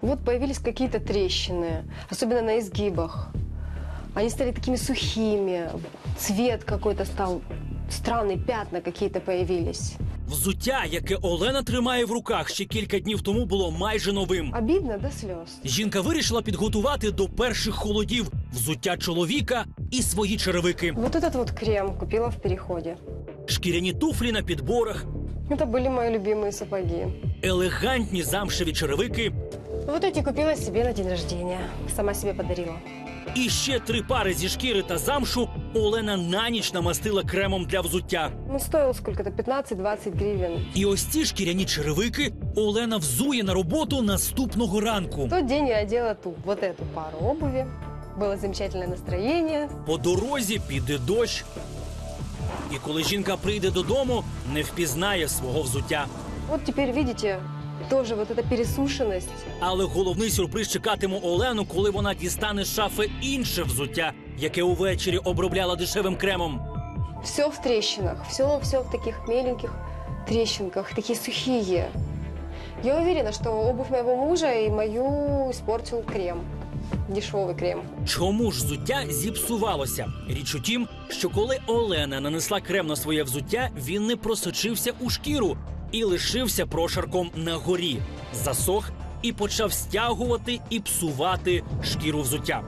Вот появились какие-то трещины, особенно на изгибах. Они стали такими сухими, цвет какой-то стал странный, пятна какие-то появились. Взуття, яке Олена тримає в руках ще кілька днів тому, було майже новим. Обидно до слез. Жінка вирішила підготувати до перших холодів взуття чоловіка і свої черевики. Вот этот вот крем купила в переходе. Шкіряні туфлі на підборах, Это были мои любимые сапоги. елегантні замшеві черевики Вот эти купила себе на день рождения. Сама себе подарила. і ще три пари зі шкіри та замшу Олена на ніч намастила кремом для взуття. Ну, стоил сколько-то, 15-20 гривен. І ось ці шкіряні черевики Олена взує на роботу наступного ранку. В тот день я одела ту, вот эту пару обуви. Было замечательное настроение. По дорозі піде дощ. І коли жінка прийде додому, не впізнає свого взуття. Вот теперь, видите, тоже вот эта пересушенность. Але головний сюрприз чекатиме Олену, коли вона дістане з шафи інше взуття, яке увечері обробляла дешевим кремом. Все в трещинах, все, все в таких меленьких трещинках, такие сухие. Я уверена, что обувь моего мужа и мою испортил крем. Дешевый крем. Чому ж взуття зіпсувалося? Річ у тім, що коли Олена нанесла крем на своє взуття, він не просочився у шкіру і лишився прошарком на горі. Засох і почав стягувати і псувати шкіру взуття.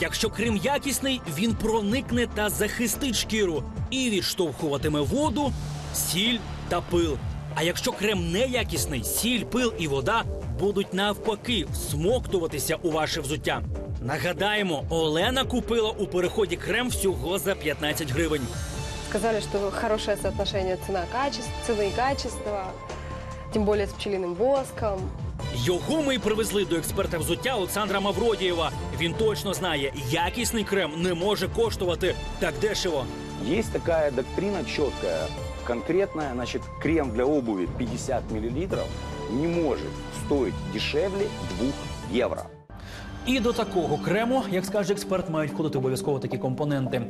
Якщо крем якісний, він проникне та захистить шкіру і відштовхуватиме воду, сіль та пил. А якщо крем неякісний, сіль, пил і вода будуть навпаки всмоктуватися у ваше взуття. Нагадаємо, Олена купила у переході крем всього за 15 гривень. Сказали, что хорошее соотношение цена-качество, цены и качества. Тем более с пчелиным воском. Його ми й привезли до експерта взуття Олександра Мавродієва. Він точно знає, якісний крем не може коштувати так дешево. Есть такая доктрина четкая, конкретная, значит, крем для обуви 50 миллилитров не может стоить дешевле 2 евро. І до такого крему, як скаже експерт, мають входити обов'язково такі компоненти.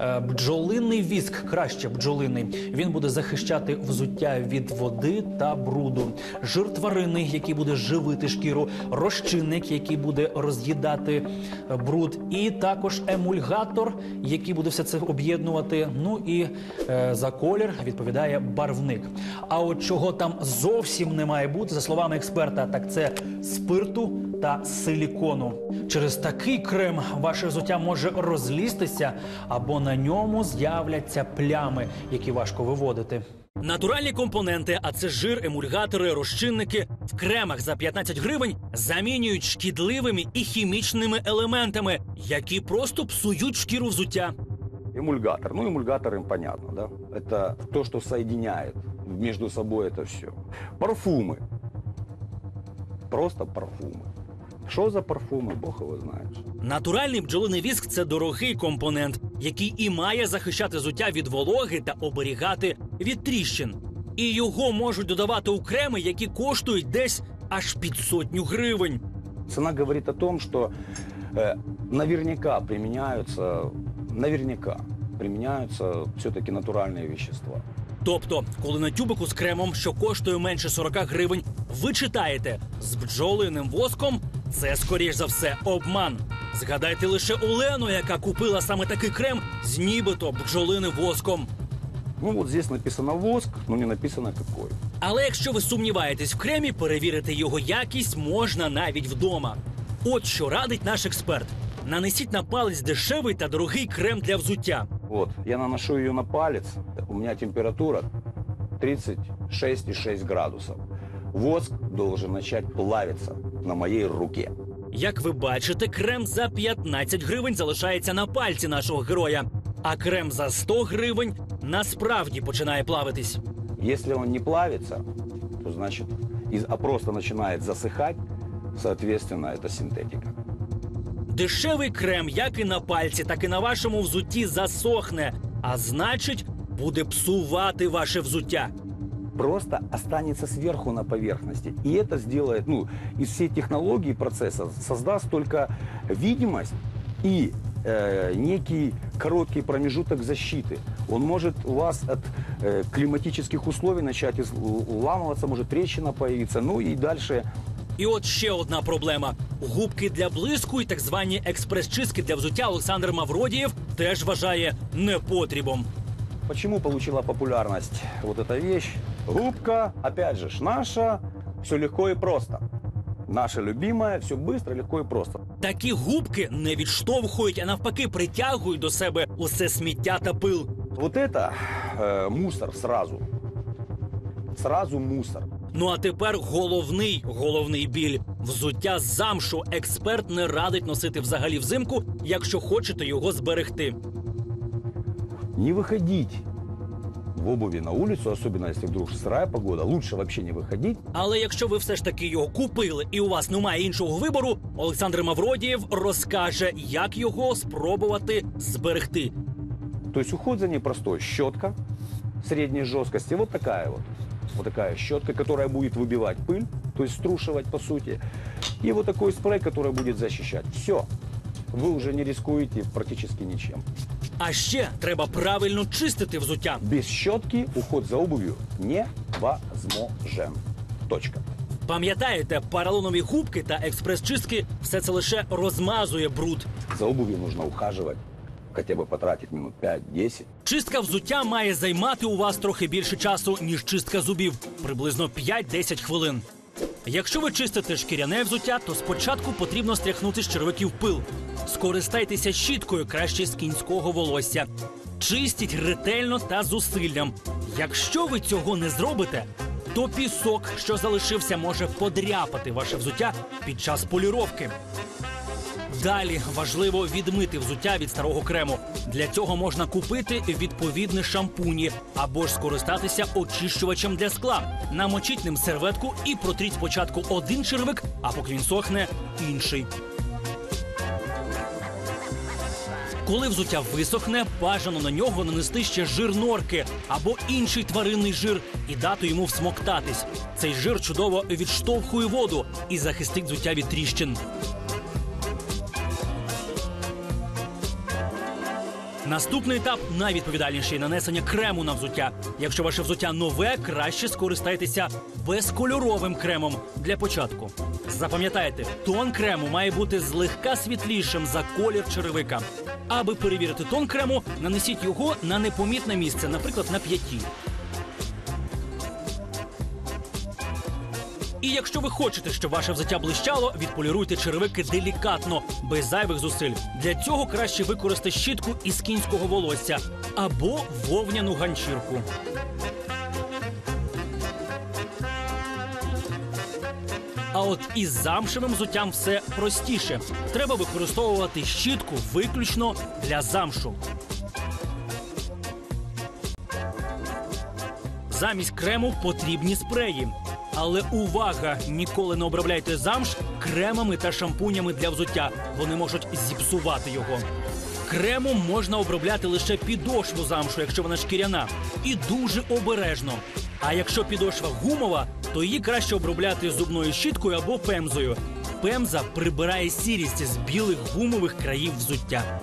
Е, Бджолиний віск, краще бджолиний. Він буде захищати взуття від води та бруду. Жир тваринний, який буде живити шкіру, розчинник, який буде роз'їдати е, бруд, і також емульгатор, який буде все це об'єднувати. Ну і е, за колір відповідає барвник. А от чого там зовсім не має бути, за словами експерта, так це спирту та силікону. Через такий крем ваше взуття може розлізтися або на ньому з'являться плями, які важко виводити. Натуральні компоненти, а це жир, емульгатори, розчинники в кремах за 15 гривень замінюють шкідливими і хімічними елементами, які просто псують шкіру взуття. Эмульгатор. Ну, эмульгатор им понятно, да? Это то, что соединяет между собой это все. Парфумы. Просто парфумы. Что за парфумы, бог его знает. Натуральний бджолиний віск це дорогий компонент, який і має захищати взуття від вологи та оберігати від тріщин. І його можуть додавати у креми, які коштують десь аж під сотню гривень. Цена говорит о том, что э, наверняка применяются, наверняка применяются все-таки натуральные вещества. Тобто, коли на тюбику з кремом, що коштує менше 40 гривень, ви читаєте з бджолиним воском, це скоріш за все обман. Згадайте лише Олену, яка купила саме такий крем з нібито бджолиним воском. Ну, вот здесь написано воск, но не написано какой. Але якщо ви сумніваєтесь в кремі, перевірити його якість можна навіть вдома. От що радить наш експерт: нанесіть на палець дешевий та дорогий крем для взуття. Вот, я наношу ее на палец, у меня температура 36,6 градусов. Воск должен начать плавиться на моей руке. Як ви бачите, крем за 15 гривень залишається на пальці нашого героя, а крем за 100 гривень насправді починає плавитись. Если он не плавится, то значит, из- а просто начинает засыхать, соответственно, это синтетика. Дешевий крем, як і на пальці, так і на вашому взутті засохне, а значить, буде псувати ваше взуття Просто останется сверху на поверхности. И это сделает, ну, из всей технологии процесса создаст только видимость и э, некий короткий промежуток защиты. Он может у вас от э, климатических условий начать из- уламываться, может трещина появиться, ну и дальше І от ще одна проблема: губки для блиску і так звані експрес-чистки для взуття Олександр Мавродієв теж вважає непотрібом. Почему получила популярность вот эта вещь? Губка, опять же, ж, наша, все легко и просто. Наша любимая, все быстро, легко и просто. Такі губки не відштовхують, а навпаки притягують до себе усе сміття та пил. Вот это э, мусор сразу. Сразу мусор. Ну а тепер головний головний біль. Взуття з замшу експерт не радить носити взагалі взимку, якщо хочете його зберегти. Не выходить в обуви на улицу, особенно если вдруг сырая погода, лучше вообще не выходить. Але якщо ви все ж таки його купили і у вас немає іншого вибору, Олександр Мавродієв розкаже, як його спробувати зберегти. То есть уход за ней простой. Щетка средней жесткости, вот такая вот. Вот такая щетка, которая будет выбивать пыль, то есть струшивать по сути. И вот такой спрей, который будет защищать. Все. Вы уже не рискуете практически ничем. А ще треба правильно чистити взуття. Без щетки уход за обувью невозможен. Точка. Пам'ятаєте, поролонові губки та експрес-чистки все це лише розмазує бруд. За обувью нужно ухаживать, хотя бы потратить минут 5-10. Чистка взуття має займати у вас трохи більше часу, ніж чистка зубів приблизно 5-10 хвилин. Якщо ви чистите шкіряне взуття, то спочатку потрібно стряхнути з червиків пил. Скористайтеся щіткою краще з кінського волосся. Чистіть ретельно та зусиллям. Якщо ви цього не зробите, то пісок, що залишився, може подряпати ваше взуття під час поліровки. Далі важливо відмити взуття від старого крему. Для цього можна купити відповідні шампуні або ж скористатися очищувачем для скла. Намочіть ним серветку і протріть спочатку один червик, а поки він сохне інший. Коли взуття висохне, бажано на нього нанести ще жир норки або інший тваринний жир і дати йому всмоктатись. Цей жир чудово відштовхує воду і захистить взуття від тріщин. Наступний етап найвідповідальніший нанесення крему на взуття. Якщо ваше взуття нове, краще скористайтеся безкольоровим кремом для початку. Запам'ятайте, тон крему має бути злегка світлішим за колір черевика. Аби перевірити тон крему, нанесіть його на непомітне місце, наприклад, на п'яті. Якщо ви хочете, щоб ваше взуття блищало, відполіруйте черевики делікатно, без зайвих зусиль. Для цього краще використати щітку із кінського волосся або вовняну ганчірку. А от із замшевим взуттям все простіше. Треба використовувати щітку виключно для замшу. Замість крему потрібні спреї. Але увага! Ніколи не обробляйте замш кремами та шампунями для взуття. Вони можуть зіпсувати його. Кремом можна обробляти лише підошву замшу, якщо вона шкіряна, і дуже обережно. А якщо підошва гумова, то її краще обробляти зубною щіткою або пемзою. Пемза прибирає сірість з білих гумових країв взуття.